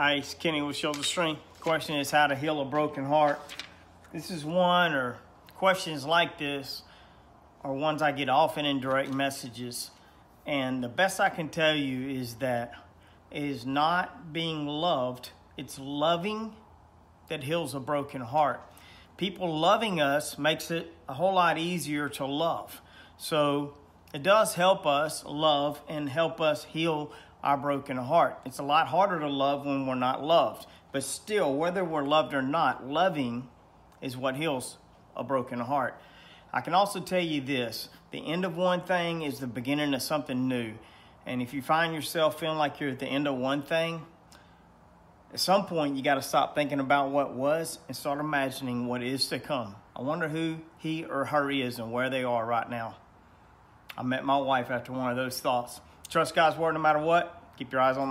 Hi, it's Kenny with Shields of Strength. Question is how to heal a broken heart. This is one, or questions like this are ones I get often in direct messages. And the best I can tell you is that it is not being loved, it's loving that heals a broken heart. People loving us makes it a whole lot easier to love. So it does help us love and help us heal our broken heart. It's a lot harder to love when we're not loved. But still, whether we're loved or not, loving is what heals a broken heart. I can also tell you this the end of one thing is the beginning of something new. And if you find yourself feeling like you're at the end of one thing, at some point you got to stop thinking about what was and start imagining what is to come. I wonder who he or her is and where they are right now. I met my wife after one of those thoughts. Trust God's word no matter what. Keep your eyes on